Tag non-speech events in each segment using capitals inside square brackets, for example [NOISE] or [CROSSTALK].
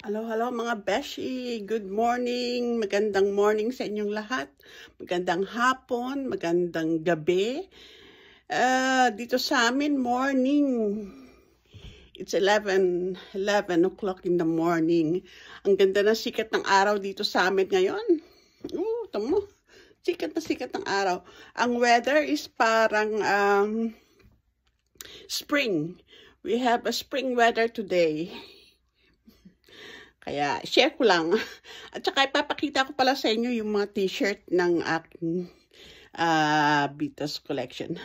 Hello, hello mga beshi. Good morning. Magandang morning sa inyong lahat. Magandang hapon, magandang gabi. Uh, dito sa amin, morning. It's 11, 11 o'clock in the morning. Ang ganda ng sikat ng araw dito sa amin ngayon. Oh, tamo. Sikat na sikat ng araw. Ang weather is parang um, spring. We have a spring weather today. Kaya, share ko lang. [LAUGHS] At saka, ipapakita ko pala sa inyo yung mga t-shirt ng aking uh, Beatles collection.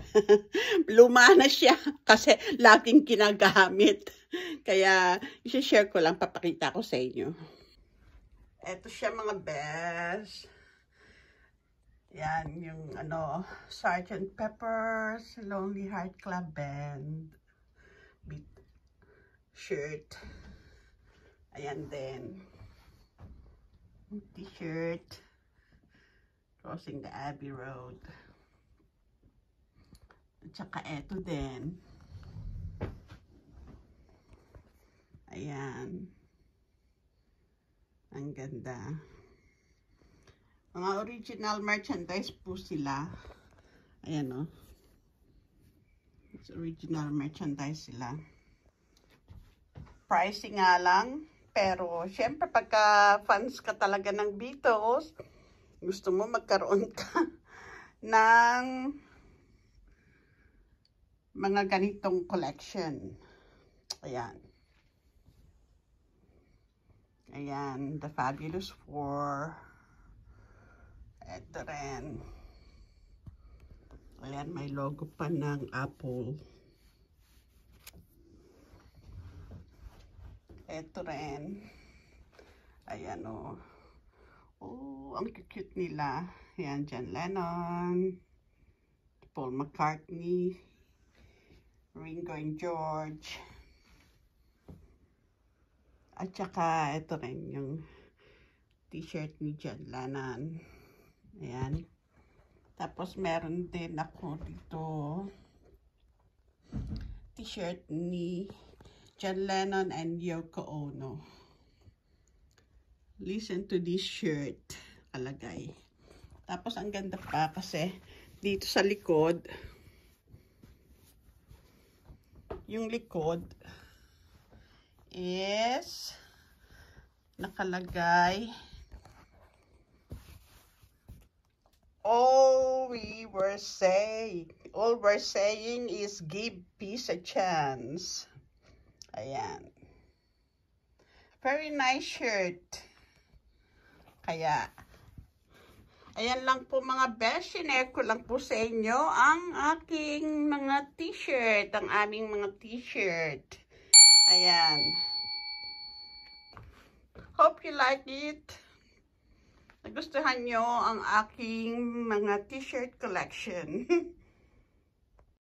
[LAUGHS] Luma na siya [LAUGHS] kasi laging kinagamit. Kaya, share ko lang, papakita ko sa inyo. Ito siya mga best. Yan, yung ano, Sgt. Pepper's Lonely Heart Club Band. Beat shirt. Ayan din. T-shirt. Crossing the Abbey Road. At saka eto din. Ayan. Ang ganda. Mga original merchandise po sila. Ayan o. Oh. It's original merchandise sila. Pricing nga lang. Pero, syempre, pagka fans ka talaga ng Beatles, gusto mo magkaroon ka [LAUGHS] ng mga ganitong collection. Ayan. Ayan, The Fabulous Four. Ito rin. Ayan, may logo pa ng Apple. Ito rin. Ayan o. Oh. oh, ang cute nila. Ayan, John Lennon. Paul McCartney. Ringo and George. At saka, ito rin yung t-shirt ni John Lennon. Ayan. Tapos, meron din ako dito t-shirt ni John Lennon and Yoko Ono. Listen to this shirt. Alagay. Tapos ang ganda pa kasi dito sa likod yung likod is nakalagay all we were saying all we're saying is give peace a chance Ayan. Very nice shirt. Kaya, ayan lang po mga best. Sinare ko lang po sa inyo ang aking mga t-shirt. Ang aming mga t-shirt. Ayan. Hope you like it. Nagustuhan nyo ang aking mga t-shirt collection. [LAUGHS]